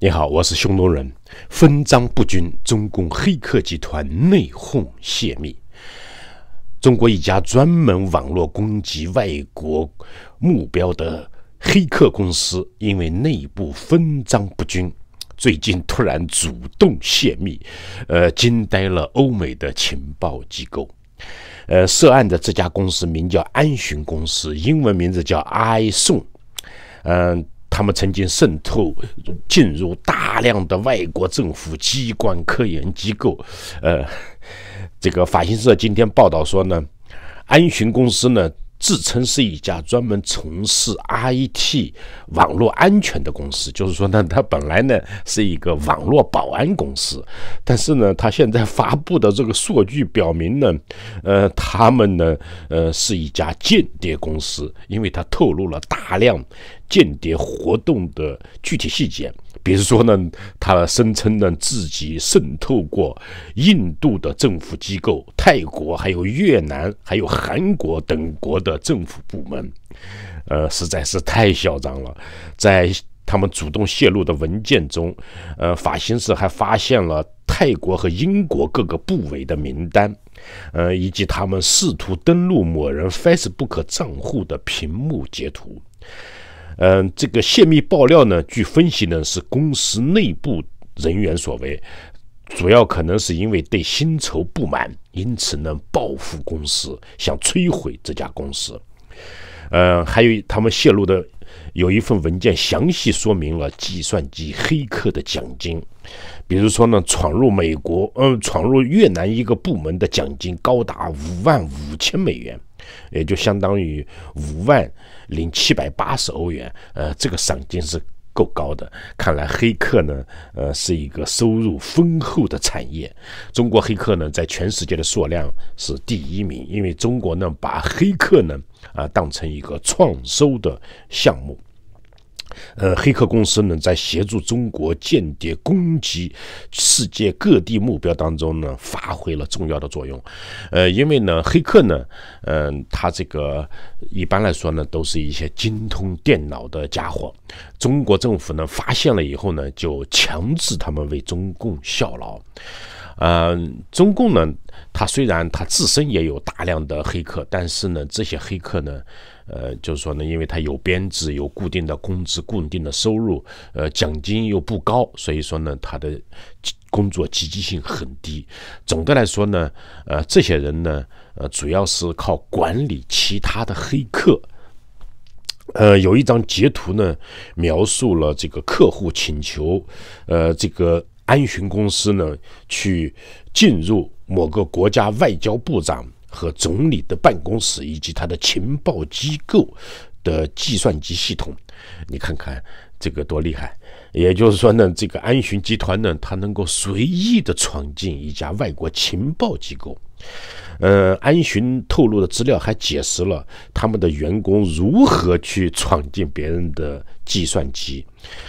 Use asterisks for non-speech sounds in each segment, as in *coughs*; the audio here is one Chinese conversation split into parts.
你好，我是匈奴人。分赃不均，中共黑客集团内讧泄密。中国一家专门网络攻击外国目标的黑客公司，因为内部分赃不均，最近突然主动泄密，呃，惊呆了欧美的情报机构。呃，涉案的这家公司名叫安巡公司，英文名字叫 i 送。嗯。他们曾经渗透进入大量的外国政府机关、科研机构。呃，这个法新社今天报道说呢，安巡公司呢。自称是一家专门从事 IT 网络安全的公司，就是说呢，它本来呢是一个网络保安公司，但是呢，它现在发布的这个数据表明呢，呃，他们呢，呃，是一家间谍公司，因为它透露了大量间谍活动的具体细节。比如说呢，他声称呢自己渗透过印度的政府机构、泰国、还有越南、还有韩国等国的政府部门，呃，实在是太嚣张了。在他们主动泄露的文件中，呃，法新社还发现了泰国和英国各个部委的名单，呃，以及他们试图登录某人 Facebook 账户的屏幕截图。嗯，这个泄密爆料呢，据分析呢是公司内部人员所为，主要可能是因为对薪酬不满，因此呢报复公司，想摧毁这家公司。嗯，还有他们泄露的有一份文件，详细说明了计算机黑客的奖金，比如说呢，闯入美国，嗯，闯入越南一个部门的奖金高达五万五千美元。也就相当于五万零七百八十欧元，呃，这个赏金是够高的。看来黑客呢，呃，是一个收入丰厚的产业。中国黑客呢，在全世界的数量是第一名，因为中国呢，把黑客呢，啊，当成一个创收的项目。呃，黑客公司呢，在协助中国间谍攻击世界各地目标当中呢，发挥了重要的作用。呃，因为呢，黑客呢，嗯，他这个一般来说呢，都是一些精通电脑的家伙。中国政府呢，发现了以后呢，就强制他们为中共效劳。嗯，中共呢，它虽然它自身也有大量的黑客，但是呢，这些黑客呢，呃，就是说呢，因为他有编制、有固定的工资、固定的收入，呃，奖金又不高，所以说呢，他的工作积极性很低。总的来说呢，呃，这些人呢，呃，主要是靠管理其他的黑客。呃，有一张截图呢，描述了这个客户请求，呃，这个。安巡公司呢，去进入某个国家外交部长和总理的办公室以及他的情报机构的计算机系统，你看看这个多厉害！也就是说呢，这个安巡集团呢，他能够随意的闯进一家外国情报机构。呃，安巡透露的资料还解释了他们的员工如何去闯进别人的计算机，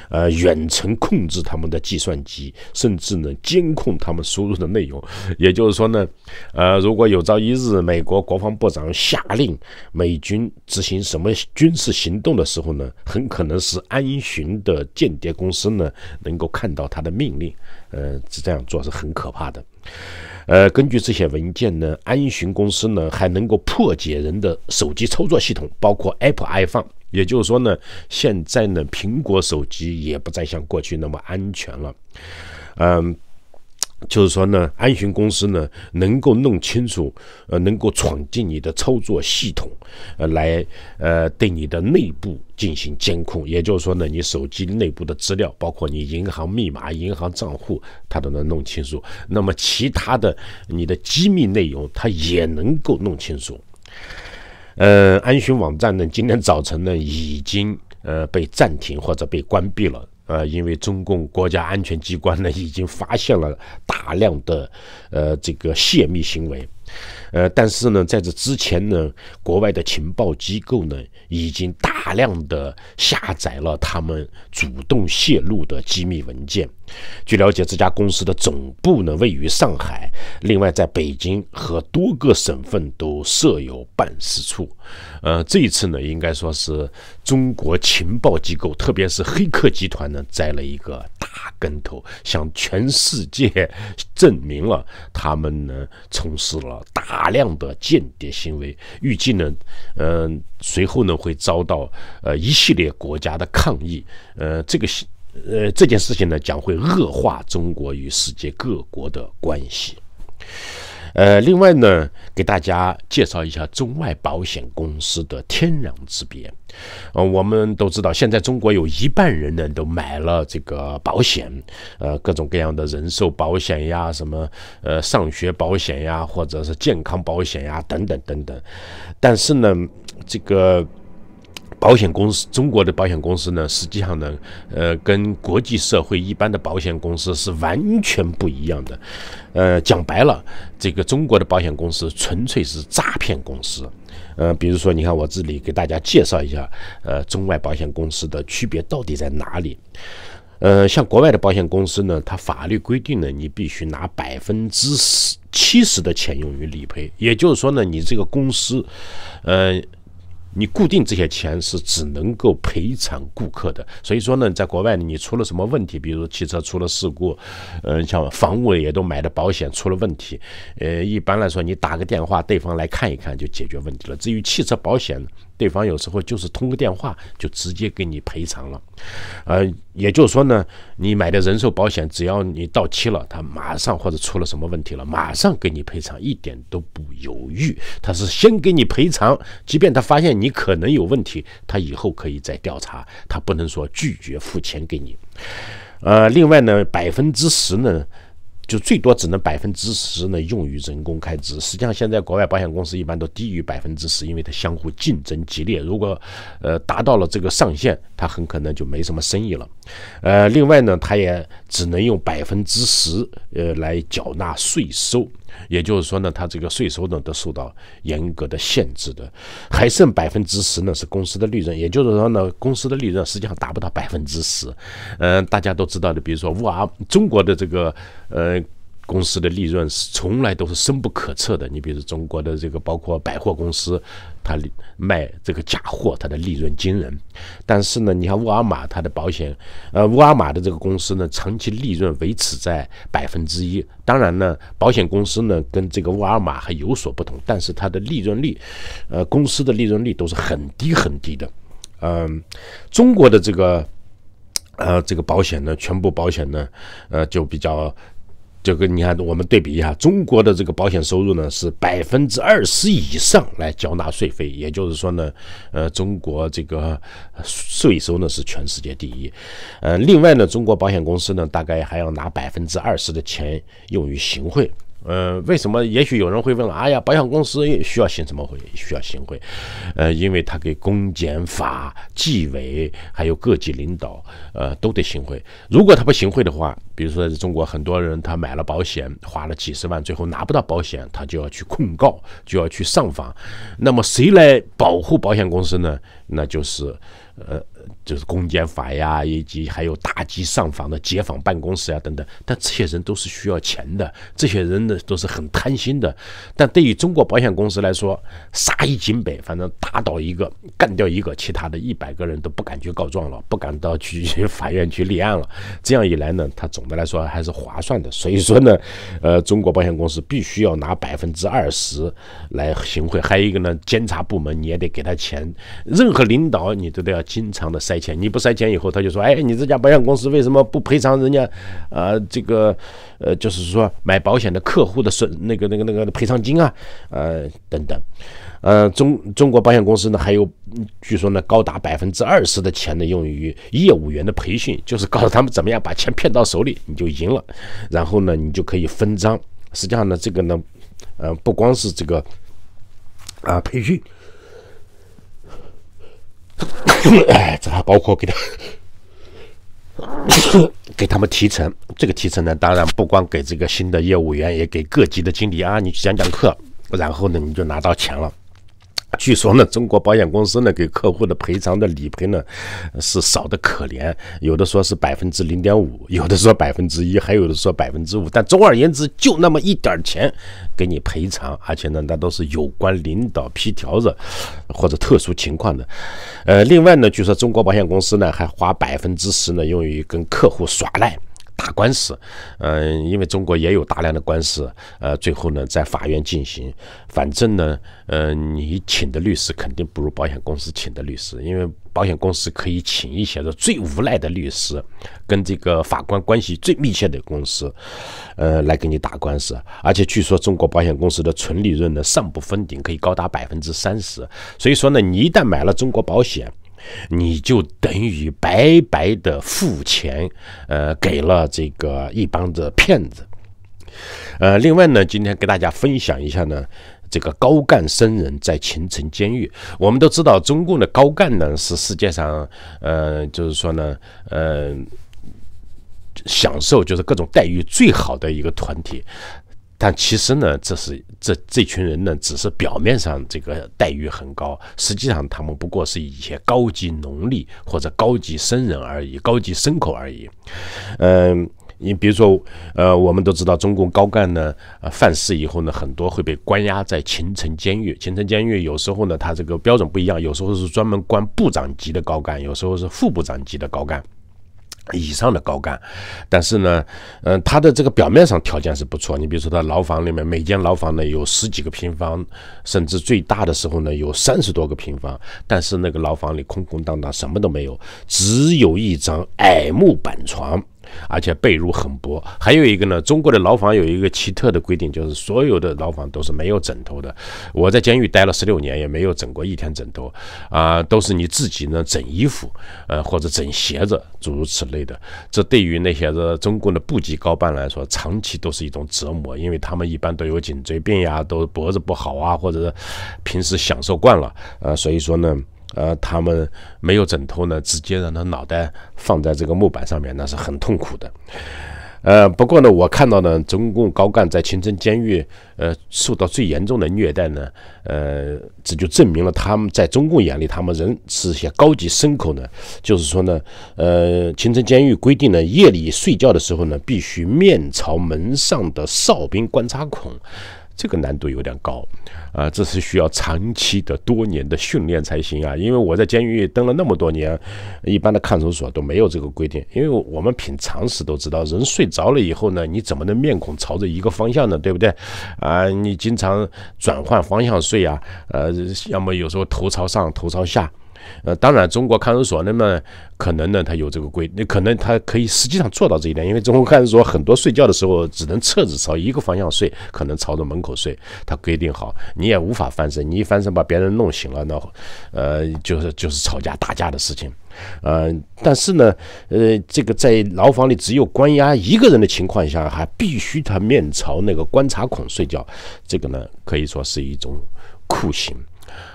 呃，远程控制他们的计算机，甚至呢监控他们输入的内容。也就是说呢，呃，如果有朝一日美国国防部长下令美军执行什么军事行动的时候呢，很可能是安巡的间谍公司呢能够看到他的命令，呃，这样做是很可怕的。呃，根据这些文件呢，安巡公司呢还能够破解人的手机操作系统，包括 Apple iPhone。也就是说呢，现在呢，苹果手机也不再像过去那么安全了。嗯。就是说呢，安巡公司呢能够弄清楚，呃，能够闯进你的操作系统，呃，来呃对你的内部进行监控。也就是说呢，你手机内部的资料，包括你银行密码、银行账户，它都能弄清楚。那么其他的你的机密内容，它也能够弄清楚。呃，安巡网站呢，今天早晨呢已经呃被暂停或者被关闭了。呃，因为中共国家安全机关呢，已经发现了大量的呃这个泄密行为。呃，但是呢，在这之前呢，国外的情报机构呢，已经大量的下载了他们主动泄露的机密文件。据了解，这家公司的总部呢位于上海，另外在北京和多个省份都设有办事处。呃，这一次呢，应该说是中国情报机构，特别是黑客集团呢，栽了一个跟头，向全世界证明了他们呢从事了大量的间谍行为。预计呢，嗯，随后呢会遭到呃一系列国家的抗议。呃，这个呃这件事情呢将会恶化中国与世界各国的关系。呃，另外呢，给大家介绍一下中外保险公司的天壤之别。呃，我们都知道，现在中国有一半人呢都买了这个保险，呃，各种各样的人寿保险呀，什么呃上学保险呀，或者是健康保险呀，等等等等。但是呢，这个。保险公司，中国的保险公司呢，实际上呢，呃，跟国际社会一般的保险公司是完全不一样的。呃，讲白了，这个中国的保险公司纯粹是诈骗公司。呃，比如说，你看我这里给大家介绍一下，呃，中外保险公司的区别到底在哪里？呃，像国外的保险公司呢，它法律规定呢，你必须拿百分之十七十的钱用于理赔，也就是说呢，你这个公司，呃。你固定这些钱是只能够赔偿顾客的，所以说呢，在国外你出了什么问题，比如汽车出了事故，嗯，像房屋也都买的保险出了问题，呃，一般来说你打个电话，对方来看一看就解决问题了。至于汽车保险，对方有时候就是通个电话就直接给你赔偿了，呃，也就是说呢，你买的人寿保险，只要你到期了，他马上或者出了什么问题了，马上给你赔偿，一点都不犹豫，他是先给你赔偿，即便他发现你可能有问题，他以后可以再调查，他不能说拒绝付钱给你。呃，另外呢，百分之十呢。就最多只能百分之十呢用于人工开支，实际上现在国外保险公司一般都低于百分之十，因为它相互竞争激烈。如果呃达到了这个上限，它很可能就没什么生意了。呃，另外呢，它也只能用百分之十呃来缴纳税收。也就是说呢，它这个税收呢都受到严格的限制的，还剩百分之十呢是公司的利润。也就是说呢，公司的利润实际上达不到百分之十。嗯，大家都知道的，比如说沃尔，中国的这个呃。公司的利润是从来都是深不可测的。你比如中国的这个，包括百货公司，它卖这个假货，它的利润惊人。但是呢，你看沃尔玛，它的保险，呃，沃尔玛的这个公司呢，长期利润维持在百分之一。当然呢，保险公司呢跟这个沃尔玛还有所不同，但是它的利润率，呃，公司的利润率都是很低很低的。嗯，中国的这个，呃，这个保险呢，全部保险呢，呃，就比较。这个你看，我们对比一下，中国的这个保险收入呢是百分之二十以上来缴纳税费，也就是说呢，呃，中国这个税收呢是全世界第一。呃，另外呢，中国保险公司呢大概还要拿百分之二十的钱用于行贿。呃，为什么？也许有人会问了：哎呀，保险公司需要行什么贿？需要行贿？呃，因为他给公检法、纪委还有各级领导，呃，都得行贿。如果他不行贿的话，比如说在中国很多人他买了保险，花了几十万，最后拿不到保险，他就要去控告，就要去上访。那么谁来保护保险公司呢？那就是，呃。就是公检法呀，以及还有打击上访的解访办公室呀等等，但这些人都是需要钱的，这些人呢都是很贪心的。但对于中国保险公司来说，杀一儆百，反正打倒一个，干掉一个，其他的一百个人都不敢去告状了，不敢到去法院去立案了。这样一来呢，它总的来说还是划算的。所以说呢，呃，中国保险公司必须要拿百分之二十来行贿，还有一个呢，监察部门你也得给他钱，任何领导你都得要经常的。塞钱，你不塞钱以后，他就说：“哎，你这家保险公司为什么不赔偿人家？呃，这个，呃，就是说买保险的客户的损那个那个那个赔偿金啊，呃，等等。呃，中中国保险公司呢，还有据说呢，高达百分之二十的钱呢，用于业务员的培训，就是告诉他们怎么样把钱骗到手里，你就赢了。然后呢，你就可以分赃。实际上呢，这个呢，呃，不光是这个啊，培训。” *coughs* 哎，这还包括给他给他们提成。这个提成呢，当然不光给这个新的业务员，也给各级的经理啊。你去讲讲课，然后呢，你就拿到钱了。据说呢，中国保险公司呢给客户的赔偿的理赔呢是少的可怜，有的说是百分之零点五，有的说百分之一，还有的说百分之五。但总而言之，就那么一点钱给你赔偿，而且呢，那都是有关领导批条子或者特殊情况的。呃，另外呢，据说中国保险公司呢还花百分之十呢用于跟客户耍赖。官司，嗯，因为中国也有大量的官司，呃，最后呢在法院进行。反正呢，呃，你请的律师肯定不如保险公司请的律师，因为保险公司可以请一些的最无赖的律师，跟这个法官关系最密切的公司，呃，来给你打官司。而且据说中国保险公司的纯利润呢上不封顶，可以高达百分之三十。所以说呢，你一旦买了中国保险，你就等于白白的付钱，呃，给了这个一帮子骗子。呃，另外呢，今天给大家分享一下呢，这个高干僧人在秦城监狱。我们都知道，中共的高干呢是世界上，呃，就是说呢，呃，享受就是各种待遇最好的一个团体。但其实呢，这是这这群人呢，只是表面上这个待遇很高，实际上他们不过是一些高级奴隶或者高级僧人而已，高级牲口而已。嗯，你比如说，呃，我们都知道中共高干呢，呃，犯事以后呢，很多会被关押在秦城监狱。秦城监狱有时候呢，它这个标准不一样，有时候是专门关部长级的高干，有时候是副部长级的高干。以上的高干，但是呢，嗯，他的这个表面上条件是不错。你比如说，他牢房里面每间牢房呢有十几个平方，甚至最大的时候呢有三十多个平方。但是那个牢房里空空荡荡，什么都没有，只有一张矮木板床。而且被褥很薄，还有一个呢，中国的牢房有一个奇特的规定，就是所有的牢房都是没有枕头的。我在监狱待了十六年，也没有枕过一天枕头，啊，都是你自己呢整衣服，呃，或者整鞋子，诸如此类的。这对于那些的中共的部级高办来说，长期都是一种折磨，因为他们一般都有颈椎病呀，都脖子不好啊，或者平时享受惯了，呃，所以说呢。呃，他们没有枕头呢，直接让他脑袋放在这个木板上面，那是很痛苦的。呃，不过呢，我看到呢，中共高干在秦城监狱，呃，受到最严重的虐待呢，呃，这就证明了他们在中共眼里，他们仍是些高级牲口呢。就是说呢，呃，秦城监狱规定呢，夜里睡觉的时候呢，必须面朝门上的哨兵观察孔。这个难度有点高，啊，这是需要长期的、多年的训练才行啊。因为我在监狱蹲了那么多年，一般的看守所都没有这个规定。因为我们凭常识都知道，人睡着了以后呢，你怎么能面孔朝着一个方向呢？对不对？啊，你经常转换方向睡啊，呃，要么有时候头朝上、头朝下。呃，当然，中国看守所那么可能呢，他有这个规，那可能他可以实际上做到这一点，因为中国看守所很多睡觉的时候只能侧着朝一个方向睡，可能朝着门口睡，他规定好，你也无法翻身，你一翻身把别人弄醒了，那呃就是就是吵架打架的事情，呃，但是呢，呃，这个在牢房里只有关押一个人的情况下，还必须他面朝那个观察孔睡觉，这个呢可以说是一种酷刑。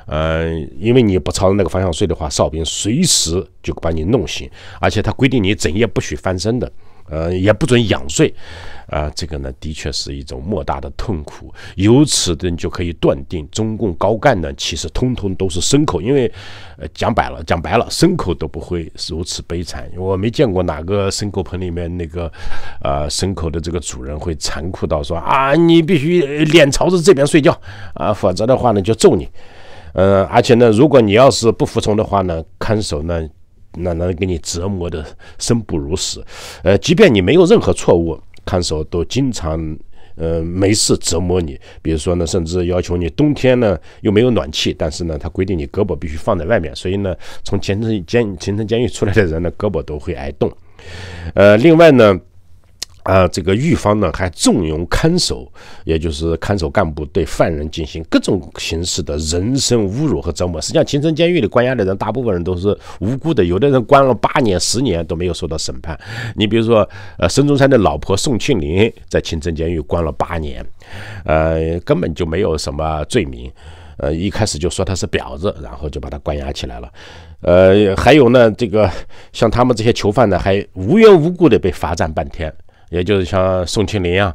呃，因为你不朝着那个方向睡的话，哨兵随时就把你弄醒，而且他规定你整夜不许翻身的，呃，也不准仰睡，啊，这个呢，的确是一种莫大的痛苦。由此的，就可以断定，中共高干呢，其实通通都是牲口，因为，呃，讲白了，讲白了，牲口都不会如此悲惨。我没见过哪个牲口棚里面那个，呃，牲口的这个主人会残酷到说啊，你必须脸朝着这边睡觉，啊，否则的话呢，就揍你。呃，而且呢，如果你要是不服从的话呢，看守呢，那能给你折磨的生不如死。呃，即便你没有任何错误，看守都经常呃没事折磨你。比如说呢，甚至要求你冬天呢又没有暖气，但是呢，他规定你胳膊必须放在外面，所以呢，从前城监秦城监狱出来的人呢，胳膊都会挨冻。呃，另外呢。啊，这个狱方呢还纵容看守，也就是看守干部对犯人进行各种形式的人身侮辱和折磨。实际上，秦城监狱里关押的人，大部分人都是无辜的，有的人关了八年、十年都没有受到审判。你比如说，呃，孙中山的老婆宋庆龄在秦城监狱关了八年，呃，根本就没有什么罪名，呃，一开始就说他是婊子，然后就把他关押起来了。呃，还有呢，这个像他们这些囚犯呢，还无缘无故的被罚站半天。也就是像宋庆龄一样，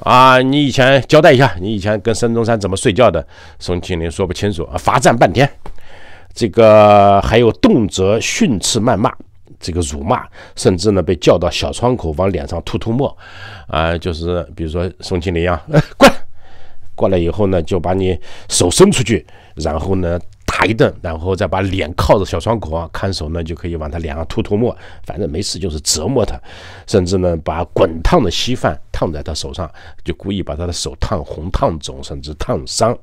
啊，你以前交代一下，你以前跟孙中山怎么睡觉的？宋庆龄说不清楚啊，罚站半天。这个还有动辄训斥谩骂，这个辱骂，甚至呢被叫到小窗口往脸上吐吐沫，啊，就是比如说宋庆龄啊，过来，过来以后呢就把你手伸出去，然后呢。打一顿，然后再把脸靠着小窗口啊，看守呢就可以往他脸上吐吐沫，反正没事就是折磨他，甚至呢把滚烫的稀饭烫在他手上，就故意把他的手烫红、烫肿，甚至烫伤。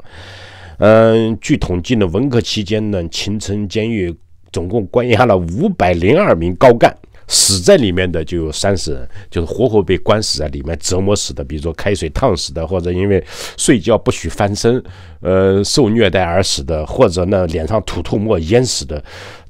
嗯，据统计呢，文革期间呢，秦城监狱总共关押了五百零二名高干。死在里面的就有三十人，就是活活被关死在里面折磨死的，比如说开水烫死的，或者因为睡觉不许翻身，呃，受虐待而死的，或者呢脸上吐吐沫淹死的。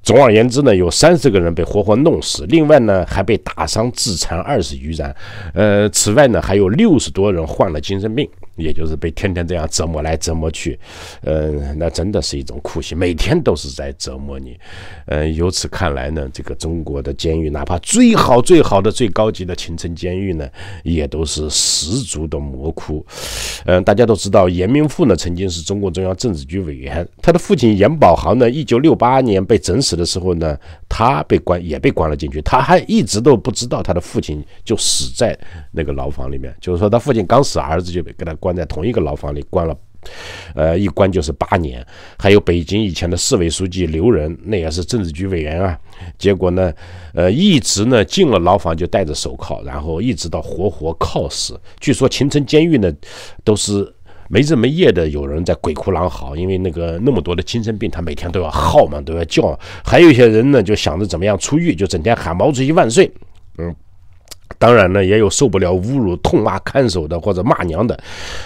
总而言之呢，有三十个人被活活弄死，另外呢还被打伤致残二十余人，呃，此外呢还有六十多人患了精神病。也就是被天天这样折磨来折磨去，嗯，那真的是一种酷刑，每天都是在折磨你，嗯，由此看来呢，这个中国的监狱，哪怕最好最好的最高级的秦城监狱呢，也都是十足的魔窟。嗯，大家都知道，严明富呢曾经是中国中央政治局委员，他的父亲严宝航呢，一九六八年被整死的时候呢，他被关也被关了进去，他还一直都不知道他的父亲就死在那个牢房里面，就是说他父亲刚死，儿子就被给他关。在同一个牢房里关了，呃，一关就是八年。还有北京以前的市委书记刘仁，那也是政治局委员啊。结果呢，呃，一直呢进了牢房就戴着手铐，然后一直到活活铐死。据说秦城监狱呢，都是没日没夜的有人在鬼哭狼嚎，因为那个那么多的精神病，他每天都要号嘛，都要叫。还有一些人呢，就想着怎么样出狱，就整天喊毛主席万岁，嗯。当然呢，也有受不了侮辱、痛骂看守的或者骂娘的，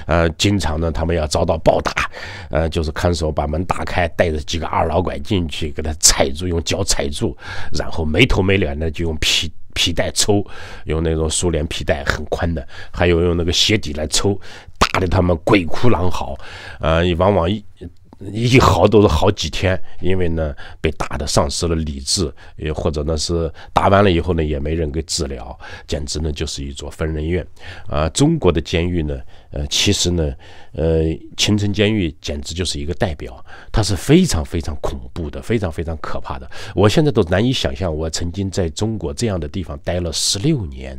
呃，经常呢，他们要遭到暴打，呃，就是看守把门打开，带着几个二老拐进去，给他踩住，用脚踩住，然后没头没脸的就用皮皮带抽，用那种苏联皮带很宽的，还有用那个鞋底来抽，打得他们鬼哭狼嚎，呃，往往一。一嚎都是好几天，因为呢被打的丧失了理智，也或者呢是打完了以后呢也没人给治疗，简直呢就是一座疯人院啊！中国的监狱呢，呃，其实呢，呃，秦城监狱简直就是一个代表，它是非常非常恐怖的，非常非常可怕的。我现在都难以想象，我曾经在中国这样的地方待了十六年，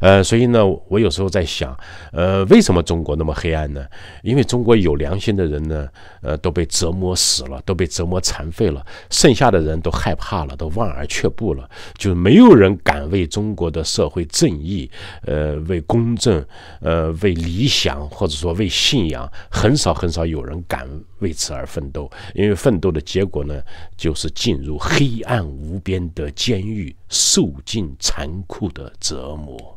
呃，所以呢，我有时候在想，呃，为什么中国那么黑暗呢？因为中国有良心的人呢，呃，都。被折磨死了，都被折磨残废了，剩下的人都害怕了，都望而却步了，就没有人敢为中国的社会正义，呃，为公正，呃，为理想想，或者说为信仰，很少很少有人敢为此而奋斗，因为奋斗的结果呢，就是进入黑暗无边的监狱，受尽残酷的折磨。